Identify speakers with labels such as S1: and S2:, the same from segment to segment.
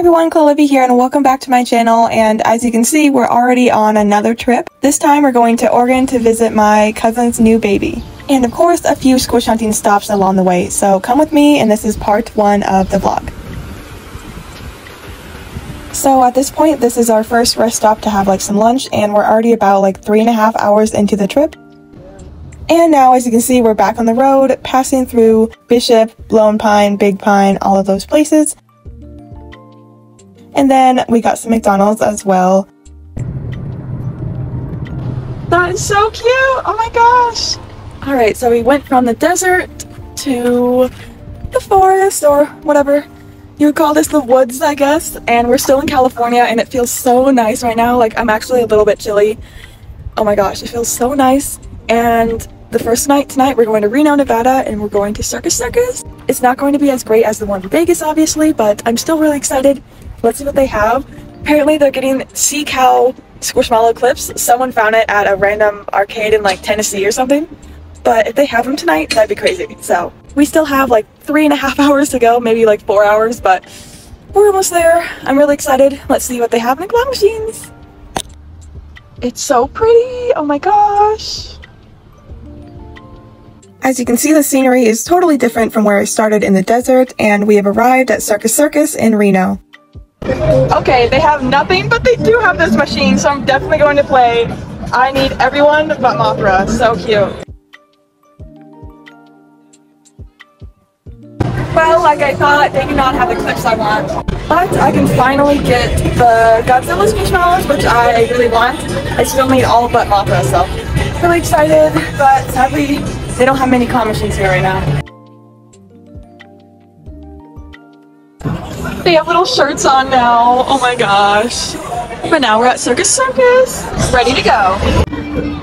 S1: everyone, Chloe here and welcome back to my channel and as you can see we're already on another trip. This time we're going to Oregon to visit my cousin's new baby. And of course a few squish hunting stops along the way so come with me and this is part one of the vlog. So at this point this is our first rest stop to have like some lunch and we're already about like three and a half hours into the trip. And now as you can see we're back on the road passing through Bishop, Lone Pine, Big Pine, all of those places. And then we got some McDonald's as well. That is so cute! Oh my gosh! Alright, so we went from the desert to the forest or whatever you would call this the woods, I guess. And we're still in California and it feels so nice right now. Like I'm actually a little bit chilly. Oh my gosh, it feels so nice. And the first night tonight we're going to Reno, Nevada and we're going to Circus Circus. It's not going to be as great as the one in Vegas obviously, but I'm still really excited. Let's see what they have. Apparently they're getting Sea Cow Squishmallow clips. Someone found it at a random arcade in like Tennessee or something. But if they have them tonight, that'd be crazy. So we still have like three and a half hours to go, maybe like four hours, but we're almost there. I'm really excited. Let's see what they have in the claw machines. It's so pretty. Oh my gosh. As you can see, the scenery is totally different from where I started in the desert, and we have arrived at Circus Circus in Reno. Okay, they have nothing, but they do have this machine, so I'm definitely going to play. I need everyone but Mothra. So cute. Well, like I thought, they do not have the clips I want. But I can finally get the Godzilla Squishmallows, which I really want. I still need all but Mothra, so really excited, but sadly, they don't have many claw machines here right now. They have little shirts on now. Oh my gosh. But now we're at Circus Circus. Ready to go.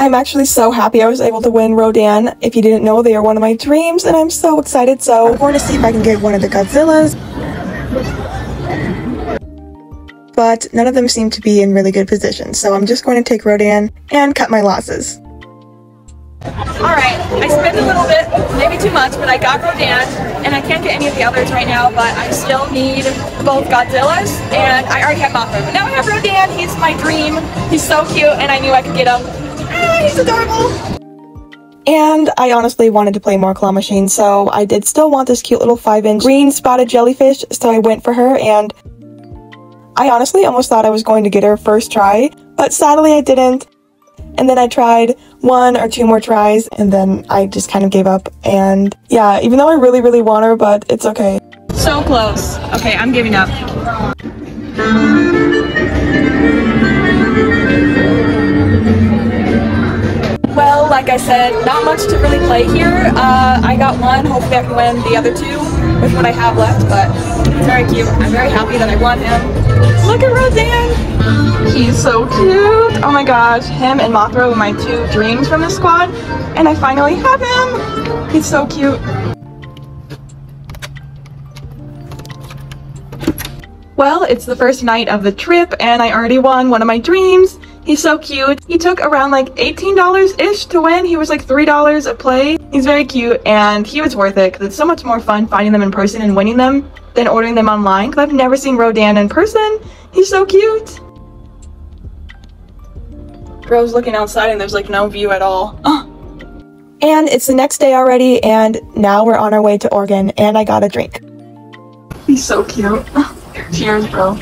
S1: I'm actually so happy I was able to win Rodan. If you didn't know, they are one of my dreams, and I'm so excited. So I'm going to see if I can get one of the Godzillas. But none of them seem to be in really good position, so I'm just going to take Rodan and cut my losses. Alright, I spent a little bit, maybe too much, but I got Rodan, and I can't get any of the others right now, but I still need both Godzillas, and I already have Mothra. But now I have Rodan, he's my dream, he's so cute, and I knew I could get him. Ah, he's adorable! And I honestly wanted to play more claw machines, so I did still want this cute little 5-inch green spotted jellyfish, so I went for her, and I honestly almost thought I was going to get her first try, but sadly I didn't. And then I tried one or two more tries and then I just kind of gave up. And yeah, even though I really, really want her, but it's okay. So close. Okay, I'm giving up. Like I said, not much to really play here. Uh, I got one. Hopefully I can win the other two with what I have left, but it's very cute. I'm very happy that I won him. Look at Rodan! He's so cute! Oh my gosh, him and Mothra were my two dreams from this squad, and I finally have him! He's so cute. Well, it's the first night of the trip, and I already won one of my dreams. He's so cute. He took around like $18-ish to win. He was like $3 a play. He's very cute and he was worth it because it's so much more fun finding them in person and winning them than ordering them online because I've never seen Rodan in person. He's so cute. Bro's looking outside and there's like no view at all. and it's the next day already and now we're on our way to Oregon and I got a drink. He's so cute. Cheers, bro.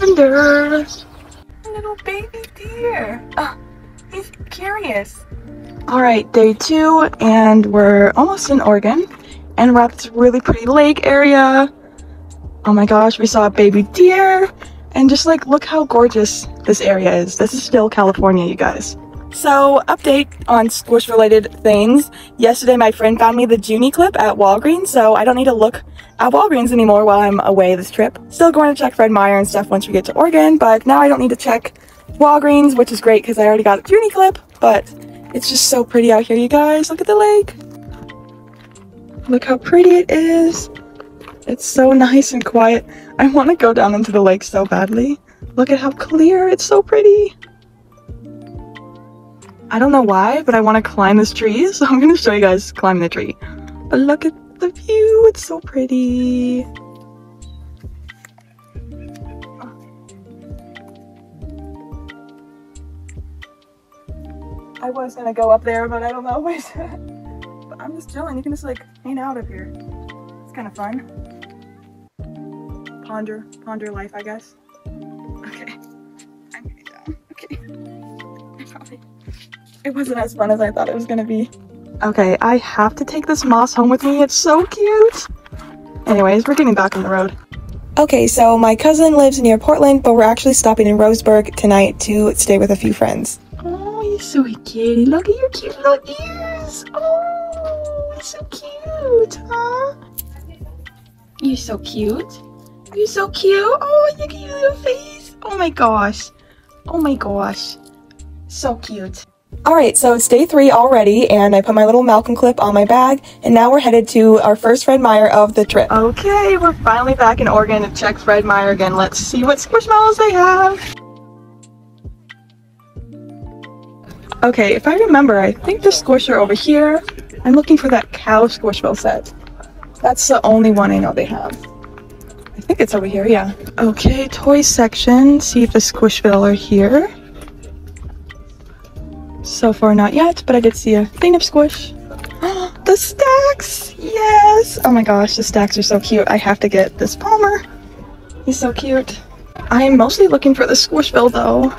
S1: Lavender. Little baby deer. Oh, he's curious. All right, day two, and we're almost in Oregon, and we're at this really pretty lake area. Oh my gosh, we saw a baby deer, and just like look how gorgeous this area is. This is still California, you guys. So, update on squish related things. Yesterday, my friend found me the Junie clip at Walgreens, so I don't need to look at Walgreens anymore while I'm away this trip. Still going to check Fred Meyer and stuff once we get to Oregon, but now I don't need to check Walgreens, which is great because I already got a Junie clip, but it's just so pretty out here, you guys. Look at the lake. Look how pretty it is. It's so nice and quiet. I want to go down into the lake so badly. Look at how clear. It's so pretty. I don't know why, but I want to climb this tree, so I'm going to show you guys climbing the tree. But look at the view. It's so pretty. I was going to go up there, but I don't know. but I'm just chilling. You can just like hang out up here. It's kind of fun. Ponder, ponder life, I guess. It wasn't as fun as I thought it was gonna be. Okay, I have to take this moss home with me. It's so cute. Anyways, we're getting back on the road. Okay, so my cousin lives near Portland, but we're actually stopping in Roseburg tonight to stay with a few friends. Oh, you're so kitty. Look at your cute little ears. Oh, you're so cute, huh? You're so cute. You're so cute. Oh, look at your little face. Oh my gosh. Oh my gosh. So cute. Alright, so it's day three already, and I put my little Malcolm clip on my bag, and now we're headed to our first Fred Meyer of the trip. Okay, we're finally back in Oregon to check Fred Meyer again. Let's see what squishmallows they have. Okay, if I remember, I think the squisher over here, I'm looking for that cow Squishville set. That's the only one I know they have. I think it's over here, yeah. Okay, toy section. See if the Squishville are here. So far not yet, but I did see a cleanup squish. the stacks! Yes! Oh my gosh, the stacks are so cute. I have to get this Palmer. He's so cute. I am mostly looking for the Squishville though.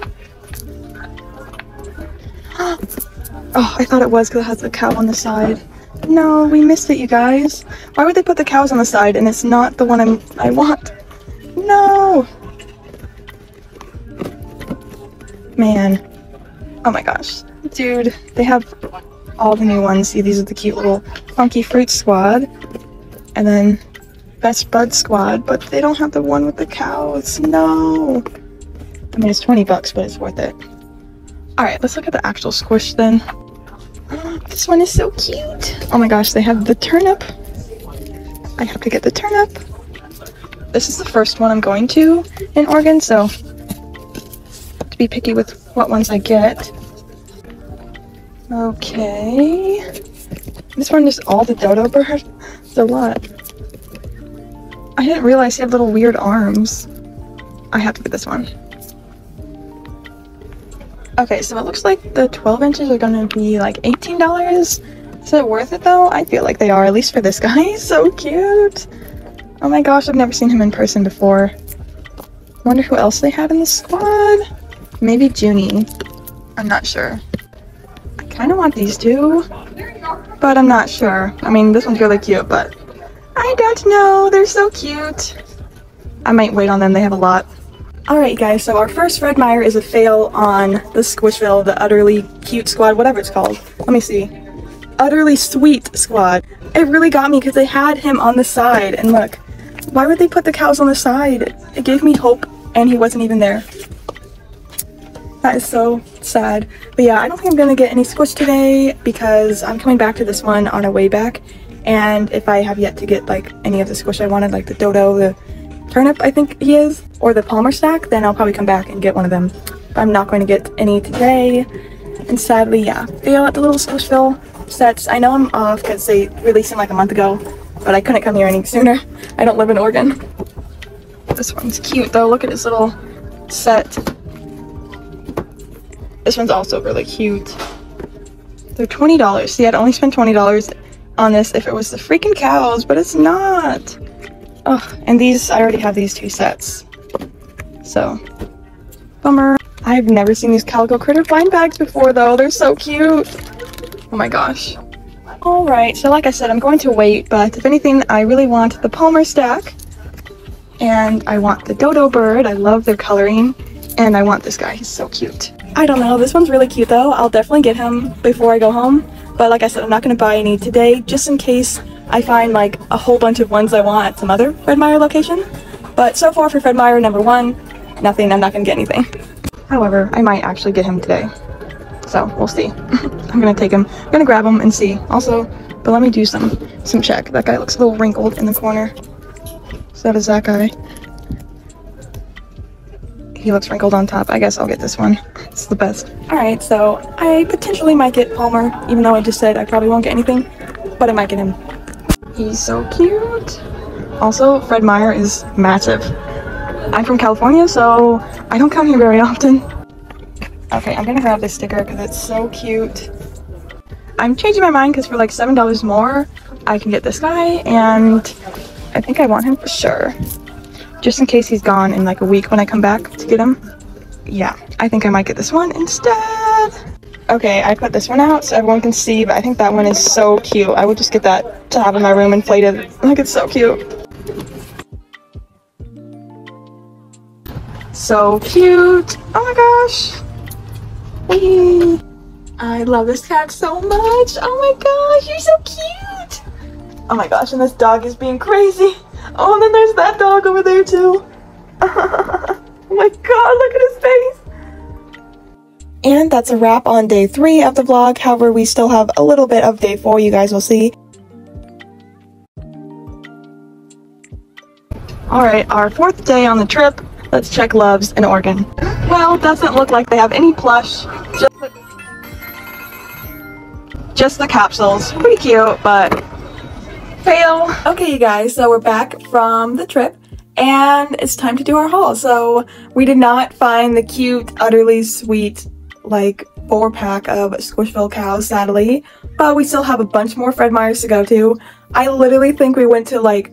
S1: Oh, I thought it was because it has the cow on the side. No, we missed it, you guys. Why would they put the cows on the side and it's not the one I'm, I want? No! Man. Oh my gosh. Dude, they have all the new ones. See, these are the cute little Funky Fruit Squad. And then Best Bud Squad, but they don't have the one with the cows. No! I mean, it's 20 bucks, but it's worth it. Alright, let's look at the actual squish then. This one is so cute. Oh my gosh, they have the turnip. I have to get the turnip. This is the first one I'm going to in Oregon, so to be picky with what ones I get. Okay. This one is all the dodo bird. It's a lot. I didn't realize he had little weird arms. I have to get this one. Okay, so it looks like the 12 inches are gonna be like $18. Is it worth it though? I feel like they are, at least for this guy. He's so cute. Oh my gosh, I've never seen him in person before. Wonder who else they have in the squad? Maybe Junie. I'm not sure kind of want these two, but I'm not sure. I mean, this one's really cute, but I don't know. They're so cute. I might wait on them. They have a lot. Alright guys, so our first Fred Meyer is a fail on the Squishville, the Utterly Cute Squad, whatever it's called. Let me see. Utterly Sweet Squad. It really got me because they had him on the side, and look, why would they put the cows on the side? It gave me hope, and he wasn't even there. That is so sad. But yeah, I don't think I'm gonna get any squish today because I'm coming back to this one on our way back. And if I have yet to get like any of the squish I wanted, like the dodo, the turnip I think he is, or the Palmer stack, then I'll probably come back and get one of them. But I'm not going to get any today. And sadly, yeah, fail at the little Squishville sets. I know I'm off because they released them like a month ago, but I couldn't come here any sooner. I don't live in Oregon. This one's cute though. Look at his little set. This one's also really cute. They're $20. See, I'd only spend $20 on this if it was the freaking cows, but it's not. Oh, and these, I already have these two sets. So, bummer. I've never seen these Calico Critter blind bags before, though. They're so cute. Oh my gosh. Alright, so like I said, I'm going to wait, but if anything, I really want the Palmer stack. And I want the Dodo bird. I love their coloring. And I want this guy. He's so cute. I don't know. This one's really cute though. I'll definitely get him before I go home. But like I said, I'm not going to buy any today just in case I find like a whole bunch of ones I want at some other Fred Meyer location. But so far for Fred Meyer number one, nothing. I'm not going to get anything. However, I might actually get him today. So we'll see. I'm going to take him. I'm going to grab him and see. Also, but let me do some some check. That guy looks a little wrinkled in the corner. So does that guy. He looks wrinkled on top. I guess I'll get this one. It's the best. Alright, so I potentially might get Palmer, even though I just said I probably won't get anything. But I might get him. He's so cute. Also, Fred Meyer is massive. I'm from California, so I don't come here very often. Okay, I'm gonna grab this sticker because it's so cute. I'm changing my mind because for like $7 more, I can get this guy, and I think I want him for sure. Just in case he's gone in like a week when I come back to get him. Yeah, I think I might get this one instead. Okay, I put this one out so everyone can see, but I think that one is so cute. I would just get that to have in my room inflated. Like, it's so cute. So cute. Oh my gosh. Whee. I love this cat so much. Oh my gosh, you're so cute. Oh my gosh, and this dog is being crazy. Oh, and then there's that dog over there too. oh my god, look at his face. And that's a wrap on day three of the vlog. However, we still have a little bit of day four you guys will see. Alright, our fourth day on the trip. Let's check Loves in Oregon. Well, doesn't look like they have any plush. Just just the capsules. Pretty cute, but fail. Okay, you guys, so we're back from the trip and it's time to do our haul. So we did not find the cute, utterly sweet, like four pack of Squishville cows, sadly, but we still have a bunch more Fred Meyers to go to. I literally think we went to like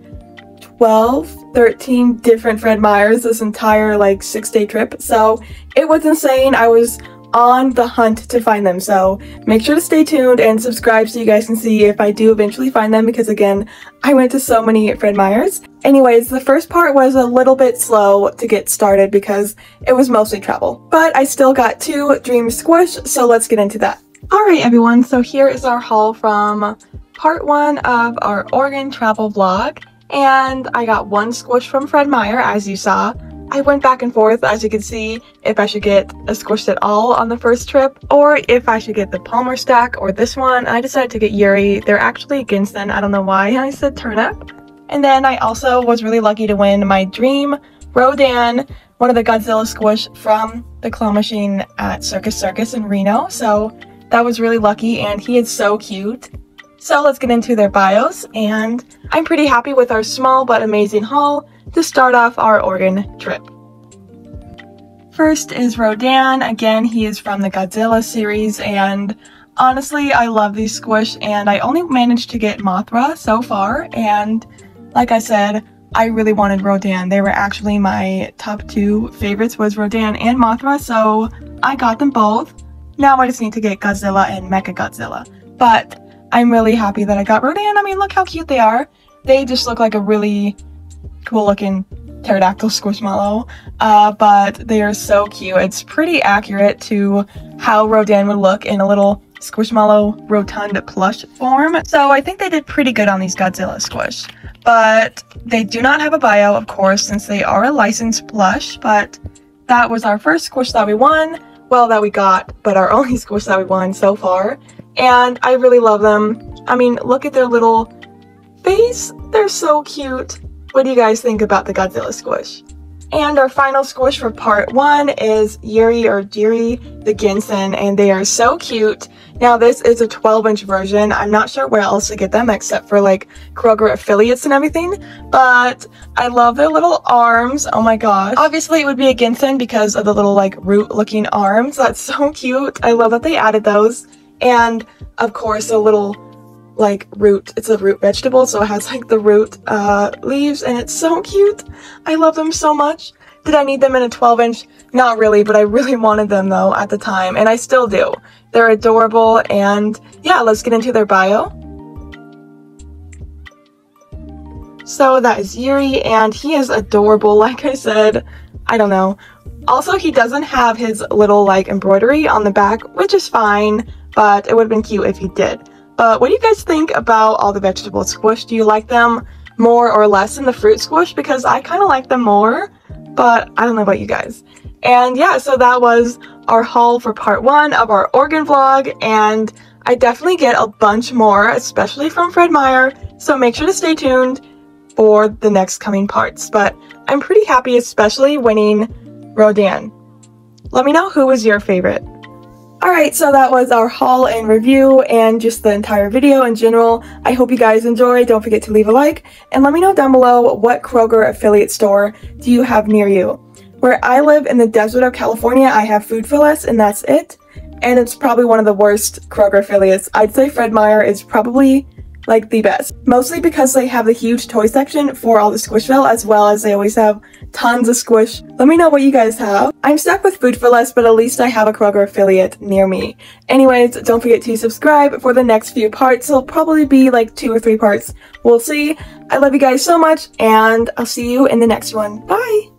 S1: 12, 13 different Fred Meyers this entire like six day trip. So it was insane. I was on the hunt to find them. So make sure to stay tuned and subscribe so you guys can see if I do eventually find them because again, I went to so many Fred Meyers. Anyways, the first part was a little bit slow to get started because it was mostly travel. But I still got two Dream Squish, so let's get into that. Alright everyone, so here is our haul from part one of our Oregon travel vlog. And I got one squish from Fred Meyer, as you saw. I went back and forth, as you can see, if I should get a squish at all on the first trip, or if I should get the Palmer stack or this one. I decided to get Yuri. They're actually Ginseng. I don't know why I said turnip. And then I also was really lucky to win my dream Rodan, one of the Godzilla squish from the claw machine at Circus Circus in Reno. So that was really lucky, and he is so cute. So let's get into their bios, and I'm pretty happy with our small but amazing haul to start off our Oregon trip. First is Rodan. Again, he is from the Godzilla series, and honestly, I love these squish, and I only managed to get Mothra so far, and like I said, I really wanted Rodan. They were actually my top two favorites was Rodan and Mothra, so I got them both. Now I just need to get Godzilla and Mecha Godzilla. But I'm really happy that I got Rodan. I mean, look how cute they are. They just look like a really cool looking pterodactyl squishmallow, uh, but they are so cute. It's pretty accurate to how Rodan would look in a little squishmallow rotund plush form. So I think they did pretty good on these Godzilla squish. But they do not have a bio, of course, since they are a licensed plush, but that was our first squish that we won. Well, that we got, but our only squish that we won so far and I really love them. I mean, look at their little face. They're so cute. What do you guys think about the Godzilla squish? And our final squish for part one is Yuri or Jiri the Ginseng, and they are so cute. Now this is a 12 inch version. I'm not sure where else to get them except for like Kroger affiliates and everything, but I love their little arms. Oh my gosh. Obviously it would be a Ginseng because of the little like root looking arms. That's so cute. I love that they added those and of course a little like root it's a root vegetable so it has like the root uh, leaves and it's so cute. I love them so much. Did I need them in a 12 inch not really but I really wanted them though at the time and I still do. They're adorable and yeah let's get into their bio. So that is Yuri and he is adorable like I said. I don't know. Also, he doesn't have his little like embroidery on the back, which is fine, but it would have been cute if he did. But what do you guys think about all the vegetable squish? Do you like them more or less than the fruit squish? Because I kind of like them more, but I don't know about you guys. And yeah, so that was our haul for part one of our Oregon vlog, and I definitely get a bunch more, especially from Fred Meyer, so make sure to stay tuned for the next coming parts. But I'm pretty happy, especially winning Rodan. Let me know who was your favorite. Alright, so that was our haul and review and just the entire video in general. I hope you guys enjoyed. Don't forget to leave a like and let me know down below what Kroger affiliate store do you have near you. Where I live in the desert of California, I have Food 4 Less and that's it. And it's probably one of the worst Kroger affiliates. I'd say Fred Meyer is probably like the best. Mostly because they have the huge toy section for all the Squishville as well as they always have tons of squish. Let me know what you guys have. I'm stuck with Food 4 Less, but at least I have a Kroger affiliate near me. Anyways, don't forget to subscribe for the next few parts. It'll probably be like two or three parts. We'll see. I love you guys so much and I'll see you in the next one. Bye!